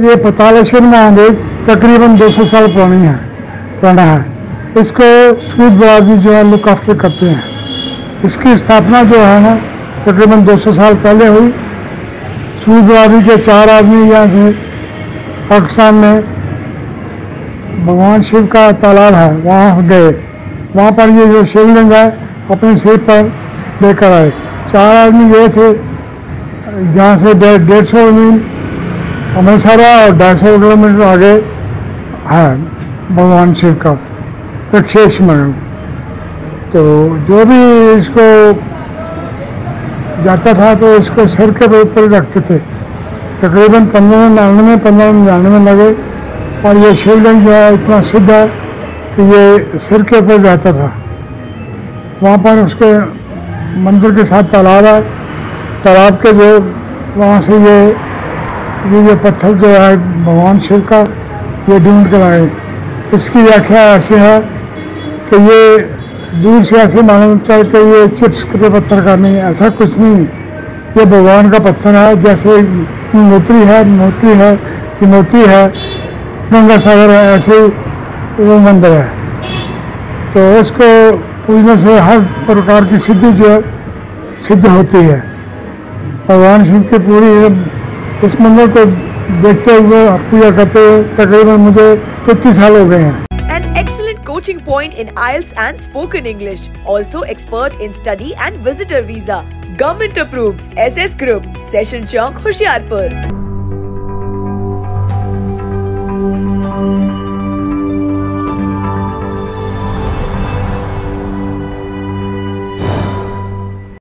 ये पतालेश्वर महादेव तकरीबन 200 साल पुरानी है, पुराना है। इसको सूद बरादरी जो है लुक आफ्टर करते हैं। इसकी स्थापना जो है ना, तकरीबन 200 साल पहले हुई। सूद बरादरी के चार आदमी यहाँ से पाकिस्तान में। भगवान शिव का तालाब है, वहाँ गए। वहाँ पर ये जो शिवलिंग है, अपने सिर पर लेकर आए। चार आदमी गए थे, जहाँ से डेढ़ सौ मील अमृतसर है और ढाई सौ किलोमीटर आगे है भगवान शिव का दक्षेश में तो जो भी इसको जाता था तो इसको सिर के ऊपर रखते थे। तकरीबन पंद्रह निन्यानवे पंद्रह निन्यानवे लगे। और ये शिवलिंग जो है, इतना सिद्ध है कि ये सिर के ऊपर रहता था। वहाँ पर उसके मंदिर के साथ तालाब है। तालाब के जो वहाँ से ये ये जो पत्थर जो है, भगवान शिव का, ये ढूंढ कर आए। इसकी व्याख्या ऐसे है कि ये दूर से ऐसे मालूम होता है कि ये चिप्स के पत्थर का नहीं, ऐसा कुछ नहीं। ये भगवान का पत्थर है, जैसे मोती है मोती है मोती है, गंगा सागर है, ऐसे वो मंदिर है। तो इसको पूजने से हर प्रकार की सिद्धि जो है, सिद्ध होती है। भगवान शिव की पूरी इस मंदिर को देखते हुए पूजा करते हुए तकरीबन मुझे तैतीस साल हो गए हैं coaching point in IELTS and spoken English. Also expert in study and visitor visa. Government approved. SS Group. Session Chowk, Hoshiarpur.